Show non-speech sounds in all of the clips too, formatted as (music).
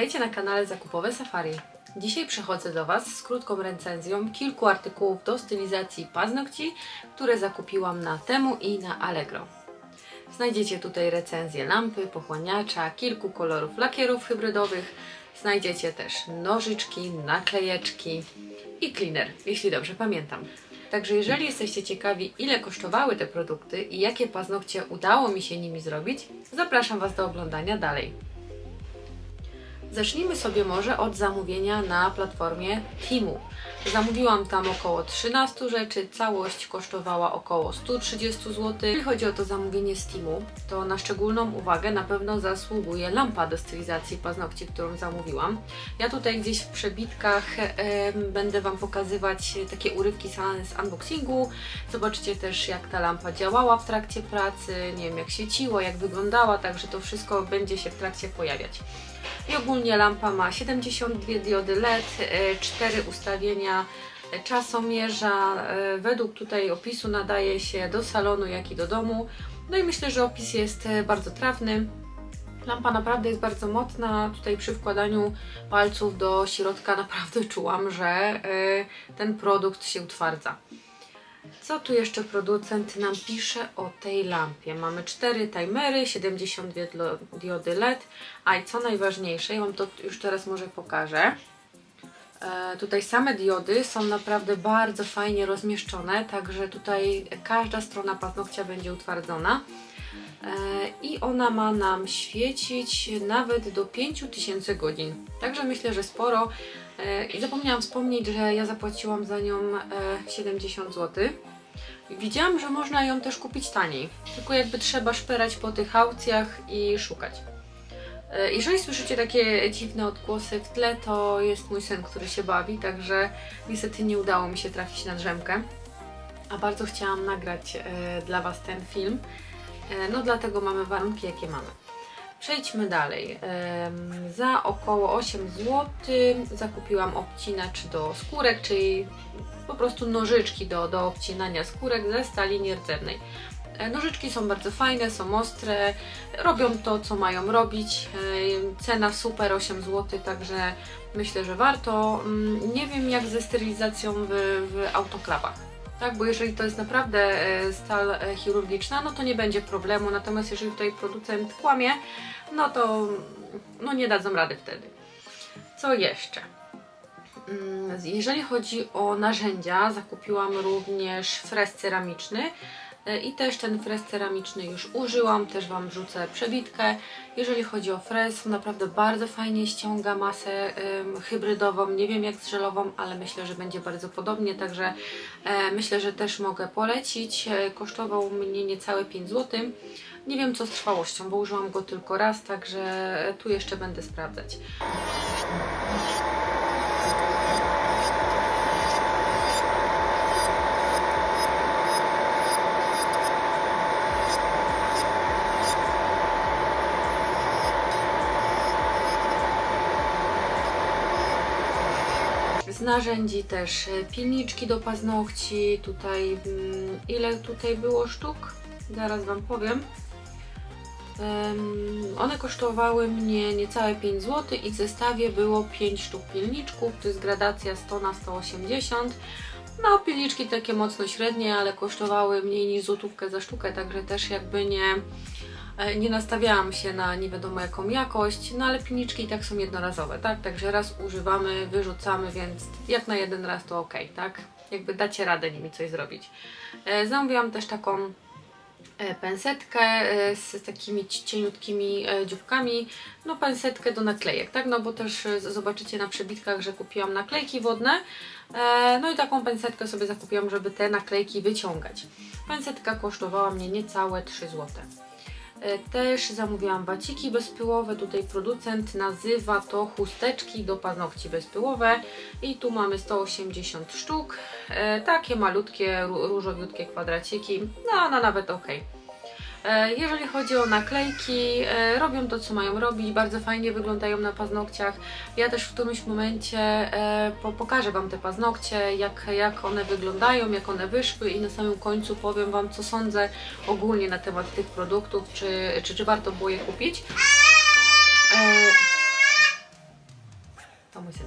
Witajcie na kanale Zakupowe Safari. Dzisiaj przychodzę do Was z krótką recenzją kilku artykułów do stylizacji paznokci, które zakupiłam na Temu i na Allegro. Znajdziecie tutaj recenzję lampy, pochłaniacza, kilku kolorów lakierów hybrydowych. Znajdziecie też nożyczki, naklejeczki i cleaner, jeśli dobrze pamiętam. Także jeżeli jesteście ciekawi, ile kosztowały te produkty i jakie paznokcie udało mi się nimi zrobić, zapraszam Was do oglądania dalej. Zacznijmy sobie może od zamówienia na platformie Timu. Zamówiłam tam około 13 rzeczy, całość kosztowała około 130 zł. Jeżeli chodzi o to zamówienie z Timu, to na szczególną uwagę na pewno zasługuje lampa do stylizacji paznokci, którą zamówiłam. Ja tutaj gdzieś w przebitkach e, będę Wam pokazywać takie urywki z, z unboxingu. Zobaczcie też jak ta lampa działała w trakcie pracy, nie wiem jak świeciła, jak wyglądała, także to wszystko będzie się w trakcie pojawiać. I ogólnie lampa ma 72 diody LED, 4 ustawienia czasomierza. E, według tutaj opisu nadaje się do salonu, jak i do domu. No i myślę, że opis jest e, bardzo trafny. Lampa naprawdę jest bardzo mocna. Tutaj przy wkładaniu palców do środka (laughs) naprawdę czułam, że ten produkt się utwardza. Co tu jeszcze producent nam pisze o tej lampie? Mamy cztery timery, 72 diody LED, a i co najważniejsze, ja Wam to już teraz może pokażę. E, tutaj same diody są naprawdę bardzo fajnie rozmieszczone, także tutaj każda strona paznokcia będzie utwardzona. E, I ona ma nam świecić nawet do 5000 godzin. Także myślę, że sporo. E, I zapomniałam wspomnieć, że ja zapłaciłam za nią 70 e, zł. Widziałam, że można ją też kupić taniej, tylko jakby trzeba szperać po tych aukcjach i szukać. E, jeżeli słyszycie takie dziwne odgłosy w tle, to jest mój syn, który się bawi, także niestety nie udało mi się trafić na drzemkę. A bardzo chciałam nagrać dla Was ten film, no dlatego mamy warunki, jakie mamy. Przejdźmy dalej. Za około 8 zł zakupiłam obcinacz do skórek, czyli po prostu nożyczki do, do obcinania skórek ze stali nierdzewnej. E, nożyczki są bardzo fajne, są ostre, robią to, co mają robić. Cena super, 8 zł, także myślę, że warto. Mm, nie wiem jak ze sterylizacją w, w autoklawach tak? Bo jeżeli to jest naprawdę e, stal e, chirurgiczna, no to nie będzie problemu, natomiast jeżeli tutaj producent kłamie, no to no nie dadzą rady wtedy. Co jeszcze? Mm, jeżeli chodzi o narzędzia, zakupiłam również frez ceramiczny. E, i też ten frez ceramiczny już użyłam, też Wam wrzucę przebitkę. Jeżeli chodzi o frez, naprawdę bardzo fajnie ściąga masę hybrydową, nie wiem jak z żelową, ale myślę, że będzie bardzo podobnie, także e, myślę, że też mogę polecić. E, kosztował mnie niecałe 5 zł. Nie wiem co z trwałością, bo użyłam go tylko raz, także tu jeszcze będę sprawdzać. Z narzędzi też e, pilniczki do paznokci, tutaj mm, ile tutaj było sztuk? Zaraz Wam powiem. one kosztowały mnie niecałe 5 zł i w zestawie było 5 sztuk pilniczków, to jest gradacja 100 na 180 no, pilniczki takie mocno średnie, ale kosztowały mniej niż złotówkę za sztukę, także też jakby nie, nie nastawiałam się na nie wiadomo jaką jakość, no ale piniczki i tak są jednorazowe, tak? Także raz używamy, wyrzucamy, więc jak na jeden raz to ok, tak? Jakby dacie radę nimi coś zrobić. E, zamówiłam też taką e, pensetkę z takimi cieniutkimi dzióbkami, no pensetkę do naklejek, tak, no bo też zobaczycie na przebitkach, że kupiłam naklejki wodne, no i taką pensetkę sobie zakupiłam, żeby te naklejki wyciągać. Pensetka kosztowała mnie niecałe 3 zł. E, też zamówiłam waciki bezpyłowe, tutaj producent nazywa to chusteczki do paznokci bezpyłowe. I tu mamy 180 sztuk, e, takie malutkie, różowiutkie kwadraciki, no, no nawet ok. E, jeżeli chodzi o naklejki, e, robią to co mają robić, bardzo fajnie wyglądają na paznokciach. Ja też w którymś momencie e, pokażę Wam te paznokcie, jak, jak one wyglądają, jak one wyszły i na samym końcu powiem Wam co sądzę ogólnie na temat tych produktów, czy, czy, czy warto było je kupić. syn.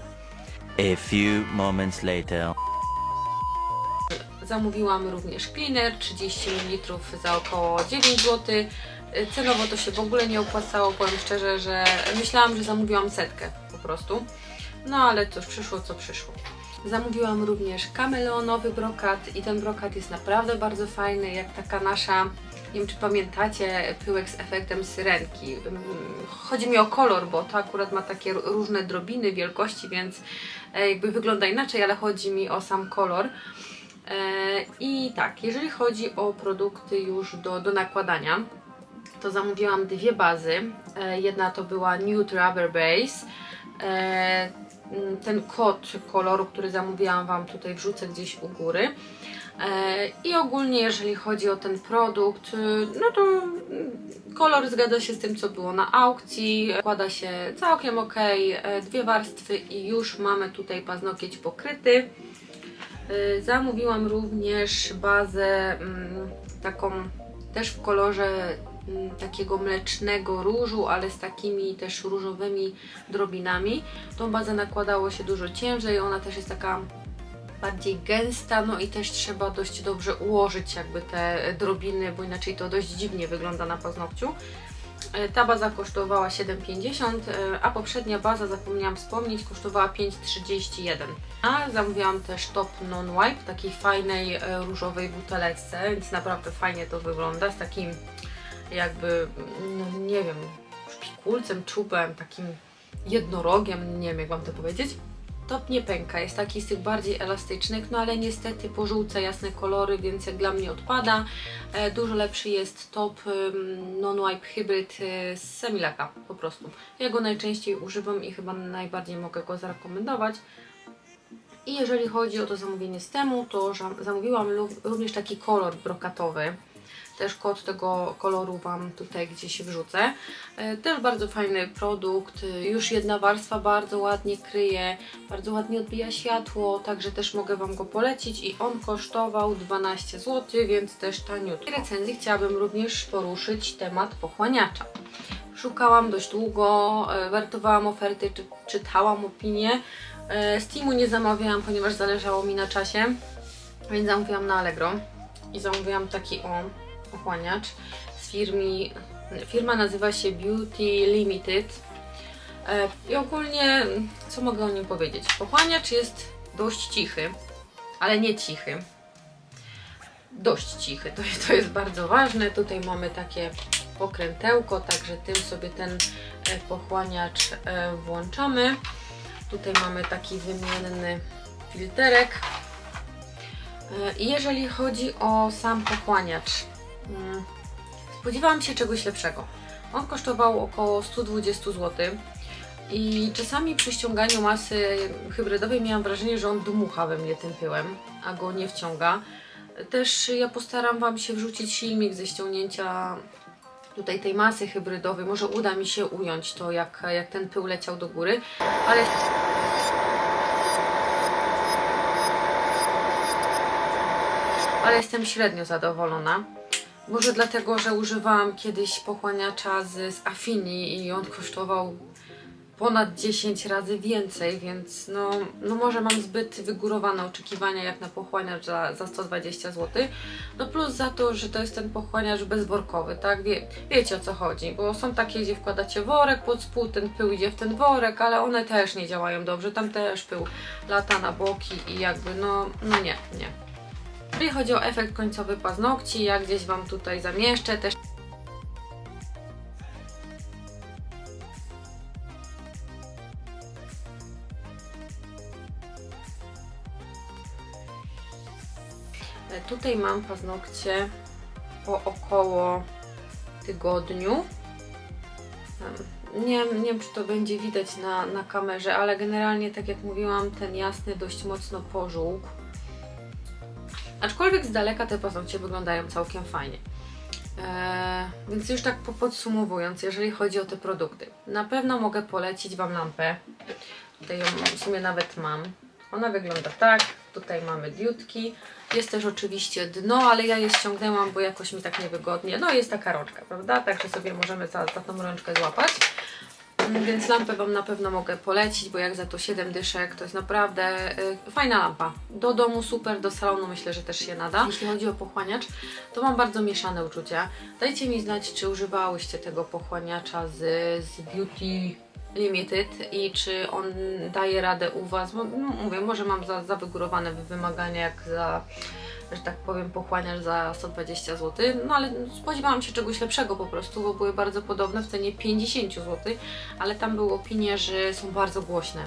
A few moments later. Zamówiłam również cleaner 30 ml za około 9 zł. Cenowo to się w ogóle nie opłacało, powiem szczerze, że myślałam, że zamówiłam setkę po prostu. No ale cóż, przyszło co przyszło. Zamówiłam również kameleonowy brokat i ten brokat jest naprawdę bardzo fajny, jak taka nasza, nie wiem czy pamiętacie, pyłek z efektem syrenki. Mm, Chodzi mi o kolor, bo to akurat ma takie różne drobiny wielkości, więc e, jakby wygląda inaczej, ale chodzi mi o sam kolor. E, I tak, jeżeli chodzi o produkty już do, do nakładania, to zamówiłam dwie bazy. E, Jedna to była Nude Rubber Base. E, Ten kod koloru, który zamówiłam Wam tutaj wrzucę gdzieś u góry. I ogólnie jeżeli chodzi o ten produkt, no to kolor zgadza się z tym, co było na aukcji. Kłada się całkiem ok, dwie warstwy i już mamy tutaj paznokieć pokryty. Y, Zamówiłam również bazę mm, taką też w kolorze mm, takiego mlecznego różu, ale z takimi też różowymi drobinami. Tą bazę nakładało się dużo ciężej, ona też jest taka bardziej gęsta, no i też trzeba dość dobrze ułożyć jakby te drobiny, bo inaczej to dość dziwnie wygląda na paznokciu. E, Ta baza kosztowała 7,50, e, a poprzednia baza, zapomniałam wspomnieć, kosztowała 5,31. A zamówiłam też top non-wipe, takiej fajnej e, różowej buteleczce, więc naprawdę fajnie to wygląda, z takim jakby, no nie wiem, szpikulcem, czubem, takim jednorogiem, nie wiem jak Wam to powiedzieć. Top nie pęka, jest taki z tych bardziej elastycznych, no ale niestety pożółca jasne kolory, więc jak dla mnie odpada. E, dużo lepszy jest top non-wipe hybrid y, z Semilaka po prostu. Ja go najczęściej używam i chyba najbardziej mogę go zarekomendować. I jeżeli chodzi o to zamówienie z temu, to zamówiłam również taki kolor brokatowy. Też kod tego koloru Wam tutaj gdzieś wrzucę. E, Też bardzo fajny produkt. E, Już jedna warstwa bardzo ładnie kryje, bardzo ładnie odbija światło, także też mogę Wam go polecić i on kosztował 12 zł, więc też taniutko. W recenzji chciałabym również poruszyć temat pochłaniacza. Szukałam dość długo, e, wertowałam oferty, czy, czytałam opinie. E, Steamu nie zamawiałam, ponieważ zależało mi na czasie, więc zamówiłam na Allegro i zamówiłam taki o pochłaniacz z firmy, firma nazywa się Beauty Limited E, i ogólnie co mogę o nim powiedzieć? Pochłaniacz jest dość cichy, ale nie cichy. Dość cichy, to, to jest bardzo ważne. Tutaj mamy takie pokrętełko, także tym sobie ten e, pochłaniacz e, włączamy. Tutaj mamy taki wymienny filterek. I jeżeli chodzi o sam pochłaniacz, mm, spodziewałam się czegoś lepszego. On kosztował około 120 zł. I czasami przy ściąganiu masy hybrydowej miałam wrażenie, że on dmucha we mnie tym pyłem, a go nie wciąga. Też ja postaram Wam się wrzucić filmik ze ściągnięcia tutaj tej masy hybrydowej. Może uda mi się ująć to, jak, jak ten pył leciał do góry, ale ale jestem średnio zadowolona. Może dlatego, że używałam kiedyś pochłaniacza z, z Affini i on kosztował ponad 10 razy więcej, więc no, no może mam zbyt wygórowane oczekiwania jak na pochłaniacz za, za 120 zł. No plus za to, że to jest ten pochłaniacz bezworkowy, tak? Wie, wiecie o co chodzi, bo są takie, gdzie wkładacie worek pod spód, ten pył idzie w ten worek, ale one też nie działają dobrze, tam też pył lata na boki i jakby no, no nie, nie. Jeżeli chodzi o efekt końcowy paznokci, ja gdzieś Wam tutaj zamieszczę też E, Tutaj mam paznokcie po około tygodniu. Nie, nie wiem, czy to będzie widać na, na kamerze, ale generalnie, tak jak mówiłam, ten jasny dość mocno pożółkł. Aczkolwiek z daleka te paznokcie wyglądają całkiem fajnie. Eee, więc już tak po- podsumowując, jeżeli chodzi o te produkty, na pewno mogę polecić Wam lampę. Tutaj ją w sumie nawet mam. Ona wygląda tak. Tutaj mamy diutki. Jest też oczywiście dno, ale ja je ściągnęłam, bo jakoś mi tak niewygodnie. No jest taka rączka, prawda? Także sobie możemy za, za tą rączkę złapać. Mm, Więc lampę Wam na pewno mogę polecić, bo jak za to 7 dyszek, to jest naprawdę y, fajna lampa. Do domu super, do salonu myślę, że też się nada. Jeśli chodzi o pochłaniacz, to mam bardzo mieszane uczucia. Dajcie mi znać, czy używałyście tego pochłaniacza z, z Beauty Limited i czy on daje radę u Was, bo no, mówię, może mam za, za wygórowane wymagania jak za, że tak powiem, pochłaniacz za 120 zł, no ale spodziewałam się czegoś lepszego po prostu, bo były bardzo podobne w cenie 50 zł, ale tam były opinie, że są bardzo głośne.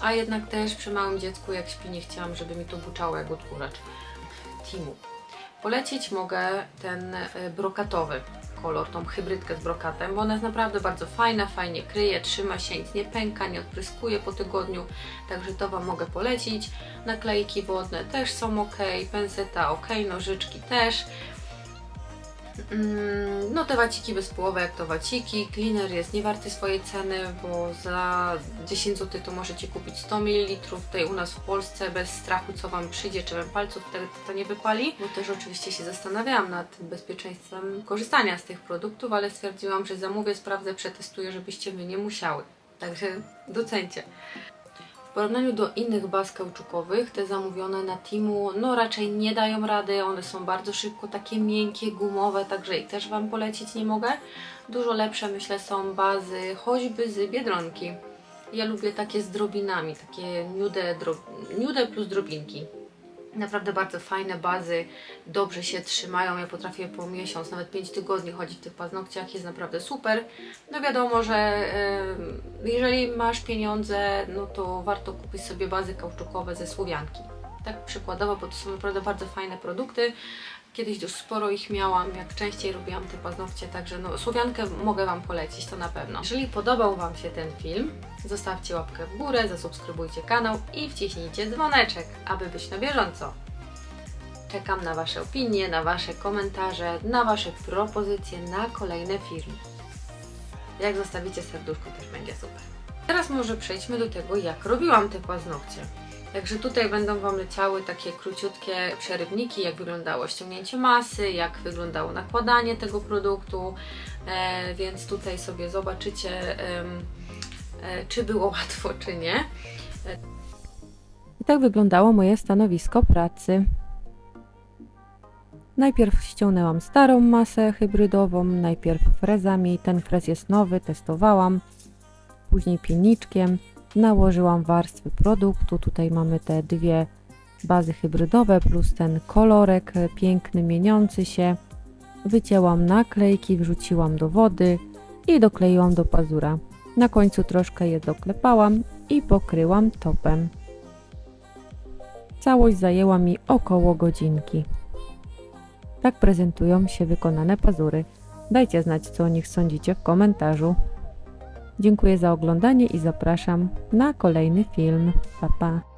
A jednak też przy małym dziecku, jak śpi, nie chciałam, żeby mi to buczało jak odkurzacz. Timu. Polecić mogę ten e, brokatowy kolor, tą hybrydkę z brokatem, bo ona jest naprawdę bardzo fajna, fajnie kryje, trzyma się, nic nie pęka, nie odpryskuje po tygodniu, także to Wam mogę polecić. Naklejki wodne też są ok, penseta ok, nożyczki też. Mm, No te waciki bezpołowe jak to waciki, cleaner jest niewarty swojej ceny, bo za 10 zł to możecie kupić 100 ml, tutaj u nas w Polsce bez strachu co Wam przyjdzie, czy Wam palców wtedy to nie wypali, bo też oczywiście się zastanawiałam nad bezpieczeństwem korzystania z tych produktów, ale stwierdziłam, że zamówię, sprawdzę, przetestuję, żebyście Wy nie musiały, także docencie. Porównaniu do innych baz kauczukowych, te zamówione na Timu, no raczej nie dają rady, one są bardzo szybko takie miękkie, gumowe, także ich też Wam polecić nie mogę. Dużo lepsze myślę są bazy choćby z Biedronki. Ja lubię takie z drobinami, takie nude, nude plus drobinki. Naprawdę bardzo fajne bazy, dobrze się trzymają. Ja potrafię po miesiąc, nawet 5 tygodni chodzić w tych paznokciach, jest naprawdę super. No wiadomo, że jeżeli masz pieniądze, no to warto kupić sobie bazy kauczukowe ze Słowianki. Tak przykładowo, bo to są naprawdę bardzo fajne produkty. Kiedyś już sporo ich miałam, jak częściej robiłam te paznokcie, także no, Słowiankę mogę Wam polecić, to na pewno. Jeżeli podobał Wam się ten film, zostawcie łapkę w górę, zasubskrybujcie kanał i wciśnijcie dzwoneczek, aby być na bieżąco. Czekam na Wasze opinie, na Wasze komentarze, na Wasze propozycje na kolejne filmy. Jak zostawicie serduszko, też będzie super. Teraz może przejdźmy do tego, jak robiłam te paznokcie. Także tutaj będą Wam leciały takie króciutkie przerywniki, jak wyglądało ściągnięcie masy, jak wyglądało nakładanie tego produktu, e, więc tutaj sobie zobaczycie, em, e, czy było (laughs) łatwo, czy nie. I tak wyglądało moje stanowisko pracy. Najpierw ściągnęłam starą masę hybrydową, najpierw frezami, ten frez jest nowy, testowałam, później pilniczkiem, nałożyłam warstwy produktu, tutaj mamy te dwie bazy hybrydowe plus ten kolorek piękny, mieniący się. Wycięłam naklejki, wrzuciłam do wody i dokleiłam do pazura. Na końcu troszkę je doklepałam i pokryłam topem. Całość zajęła mi około godzinki. Tak prezentują się wykonane pazury. Dajcie znać, co o nich sądzicie w komentarzu. Dziękuję za oglądanie i zapraszam na kolejny film. Pa pa!